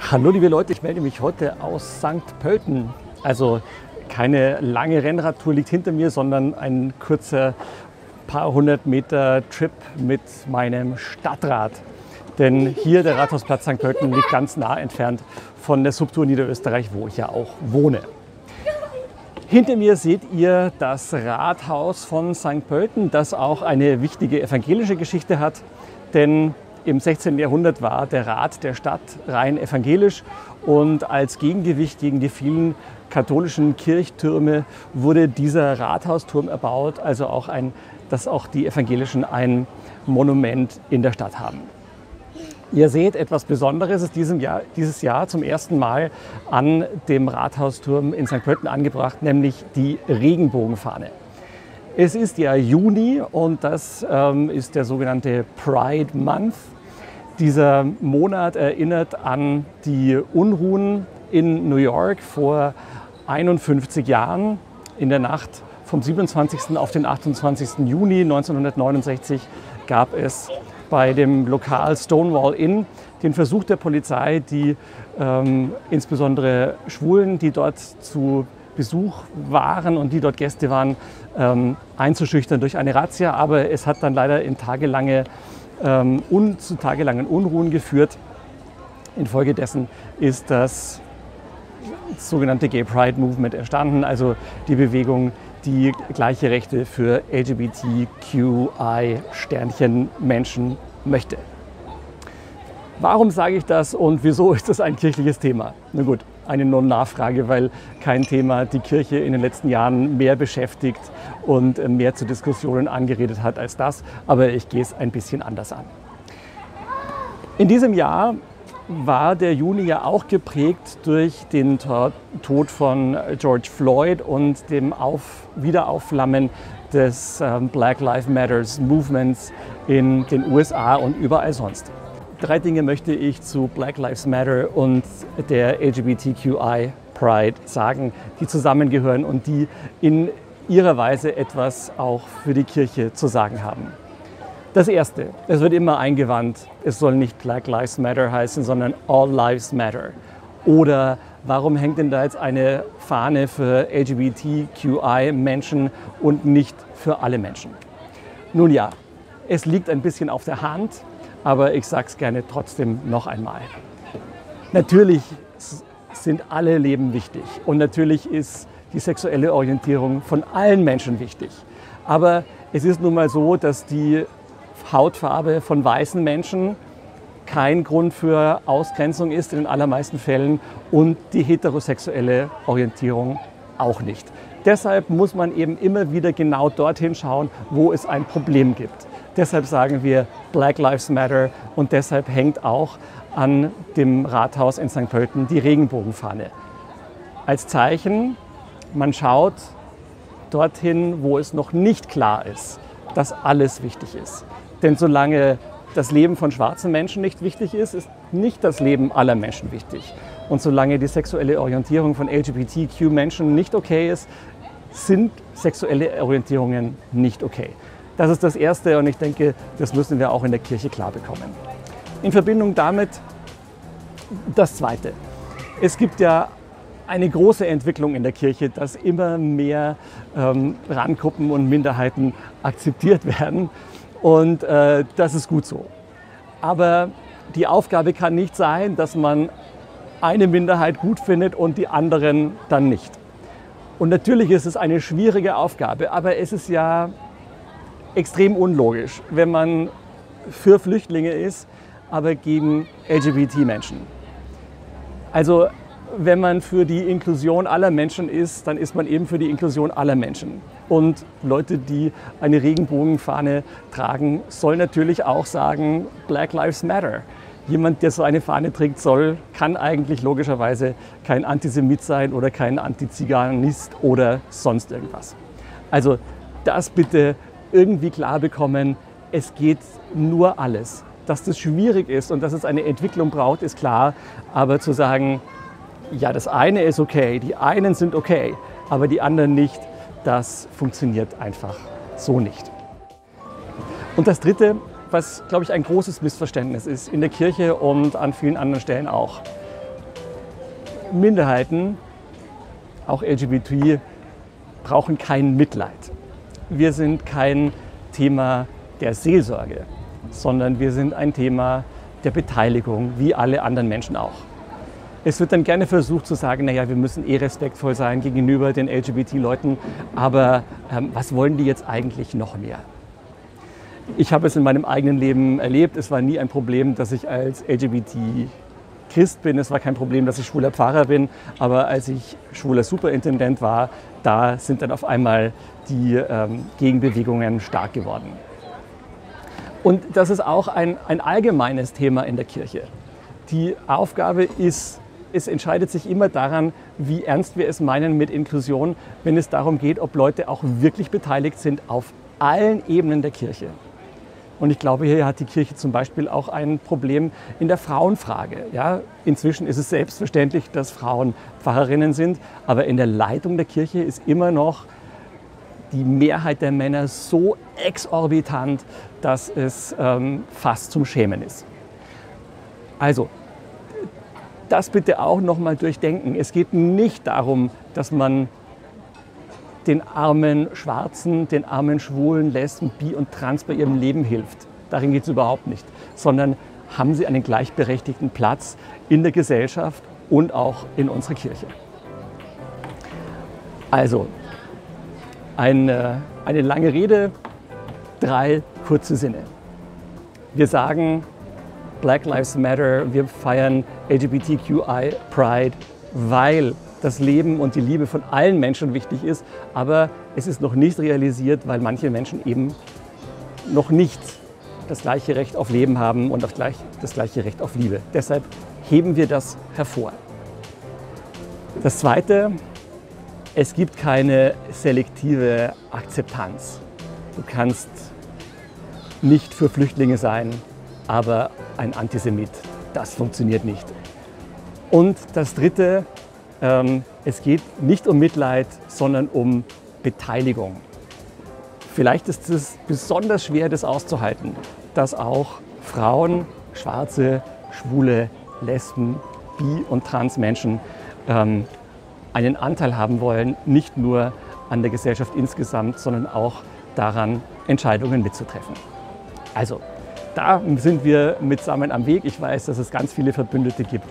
Hallo liebe Leute, ich melde mich heute aus St. Pölten. Also keine lange Rennradtour liegt hinter mir, sondern ein kurzer paar hundert Meter Trip mit meinem Stadtrad. Denn hier der Rathausplatz St. Pölten liegt ganz nah entfernt von der Subtour Niederösterreich, wo ich ja auch wohne. Hinter mir seht ihr das Rathaus von St. Pölten, das auch eine wichtige evangelische Geschichte hat. Denn im 16. Jahrhundert war der Rat der Stadt rein evangelisch und als Gegengewicht gegen die vielen katholischen Kirchtürme wurde dieser Rathausturm erbaut, also auch ein, dass auch die Evangelischen ein Monument in der Stadt haben. Ihr seht, etwas Besonderes ist diesem Jahr, dieses Jahr zum ersten Mal an dem Rathausturm in St. Pölten angebracht, nämlich die Regenbogenfahne. Es ist ja Juni und das ähm, ist der sogenannte Pride Month. Dieser Monat erinnert an die Unruhen in New York vor 51 Jahren. In der Nacht vom 27. auf den 28. Juni 1969 gab es bei dem Lokal Stonewall Inn den Versuch der Polizei, die ähm, insbesondere Schwulen, die dort zu Besuch waren und die dort Gäste waren, ähm, einzuschüchtern durch eine Razzia. Aber es hat dann leider in tagelange ähm, un, zu tagelangen Unruhen geführt. Infolgedessen ist das sogenannte Gay Pride Movement entstanden, also die Bewegung, die gleiche Rechte für LGBTQI-Sternchen Menschen möchte. Warum sage ich das und wieso ist das ein kirchliches Thema? Na gut, eine Non-Nachfrage, weil kein Thema die Kirche in den letzten Jahren mehr beschäftigt und mehr zu Diskussionen angeredet hat als das. Aber ich gehe es ein bisschen anders an. In diesem Jahr war der Juni ja auch geprägt durch den Tod von George Floyd und dem Auf Wiederaufflammen des ähm, Black Lives Matters Movements in den USA und überall sonst. Drei Dinge möchte ich zu Black Lives Matter und der LGBTQI Pride sagen, die zusammengehören und die in ihrer Weise etwas auch für die Kirche zu sagen haben. Das Erste, es wird immer eingewandt, es soll nicht Black Lives Matter heißen, sondern All Lives Matter. Oder warum hängt denn da jetzt eine Fahne für LGBTQI-Menschen und nicht für alle Menschen? Nun ja, es liegt ein bisschen auf der Hand, aber ich sage es gerne trotzdem noch einmal. Natürlich sind alle Leben wichtig und natürlich ist die sexuelle Orientierung von allen Menschen wichtig. Aber es ist nun mal so, dass die Hautfarbe von weißen Menschen kein Grund für Ausgrenzung ist in den allermeisten Fällen und die heterosexuelle Orientierung auch nicht. Deshalb muss man eben immer wieder genau dorthin schauen, wo es ein Problem gibt. Deshalb sagen wir Black Lives Matter und deshalb hängt auch an dem Rathaus in St. Pölten die Regenbogenfahne. Als Zeichen, man schaut dorthin, wo es noch nicht klar ist, dass alles wichtig ist. Denn solange das Leben von schwarzen Menschen nicht wichtig ist, ist nicht das Leben aller Menschen wichtig. Und solange die sexuelle Orientierung von LGBTQ-Menschen nicht okay ist, sind sexuelle Orientierungen nicht okay. Das ist das Erste und ich denke, das müssen wir auch in der Kirche klar bekommen. In Verbindung damit das Zweite. Es gibt ja eine große Entwicklung in der Kirche, dass immer mehr ähm, Randgruppen und Minderheiten akzeptiert werden. Und äh, das ist gut so. Aber die Aufgabe kann nicht sein, dass man eine Minderheit gut findet und die anderen dann nicht. Und natürlich ist es eine schwierige Aufgabe, aber es ist ja extrem unlogisch, wenn man für Flüchtlinge ist, aber gegen LGBT-Menschen. Also wenn man für die Inklusion aller Menschen ist, dann ist man eben für die Inklusion aller Menschen. Und Leute, die eine Regenbogenfahne tragen, sollen natürlich auch sagen, Black Lives Matter. Jemand, der so eine Fahne trägt, soll, kann eigentlich logischerweise kein Antisemit sein oder kein Antiziganist oder sonst irgendwas. Also das bitte irgendwie klar bekommen, es geht nur alles. Dass das schwierig ist und dass es eine Entwicklung braucht, ist klar. Aber zu sagen, ja, das eine ist okay, die einen sind okay, aber die anderen nicht, das funktioniert einfach so nicht. Und das Dritte, was, glaube ich, ein großes Missverständnis ist, in der Kirche und an vielen anderen Stellen auch. Minderheiten, auch LGBT, brauchen kein Mitleid. Wir sind kein Thema der Seelsorge, sondern wir sind ein Thema der Beteiligung, wie alle anderen Menschen auch. Es wird dann gerne versucht zu sagen, naja, wir müssen eh respektvoll sein gegenüber den LGBT-Leuten, aber ähm, was wollen die jetzt eigentlich noch mehr? Ich habe es in meinem eigenen Leben erlebt. Es war nie ein Problem, dass ich als LGBT Christ bin. Es war kein Problem, dass ich schwuler Pfarrer bin. Aber als ich schwuler Superintendent war, da sind dann auf einmal die ähm, Gegenbewegungen stark geworden. Und das ist auch ein, ein allgemeines Thema in der Kirche. Die Aufgabe ist, es entscheidet sich immer daran, wie ernst wir es meinen mit Inklusion, wenn es darum geht, ob Leute auch wirklich beteiligt sind auf allen Ebenen der Kirche. Und ich glaube, hier hat die Kirche zum Beispiel auch ein Problem in der Frauenfrage. Ja, inzwischen ist es selbstverständlich, dass Frauen Pfarrerinnen sind, aber in der Leitung der Kirche ist immer noch die Mehrheit der Männer so exorbitant, dass es ähm, fast zum Schämen ist. Also, das bitte auch nochmal durchdenken. Es geht nicht darum, dass man den armen Schwarzen, den armen Schwulen, Lesben, Bi und Trans bei ihrem Leben hilft. Darin geht es überhaupt nicht. Sondern haben sie einen gleichberechtigten Platz in der Gesellschaft und auch in unserer Kirche. Also, eine, eine lange Rede, drei kurze Sinne. Wir sagen Black Lives Matter, wir feiern LGBTQI Pride, weil das Leben und die Liebe von allen Menschen wichtig ist, aber es ist noch nicht realisiert, weil manche Menschen eben noch nicht das gleiche Recht auf Leben haben und das gleiche Recht auf Liebe. Deshalb heben wir das hervor. Das Zweite, es gibt keine selektive Akzeptanz. Du kannst nicht für Flüchtlinge sein, aber ein Antisemit. Das funktioniert nicht. Und das Dritte, es geht nicht um Mitleid, sondern um Beteiligung. Vielleicht ist es besonders schwer, das auszuhalten, dass auch Frauen, Schwarze, Schwule, Lesben, Bi- und Transmenschen ähm, einen Anteil haben wollen, nicht nur an der Gesellschaft insgesamt, sondern auch daran, Entscheidungen mitzutreffen. Also, da sind wir mitsammen am Weg. Ich weiß, dass es ganz viele Verbündete gibt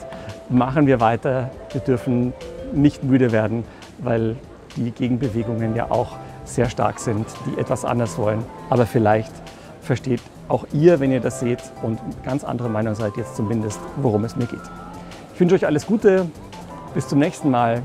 machen wir weiter. Wir dürfen nicht müde werden, weil die Gegenbewegungen ja auch sehr stark sind, die etwas anders wollen. Aber vielleicht versteht auch ihr, wenn ihr das seht und ganz andere Meinung seid, jetzt zumindest, worum es mir geht. Ich wünsche euch alles Gute. Bis zum nächsten Mal.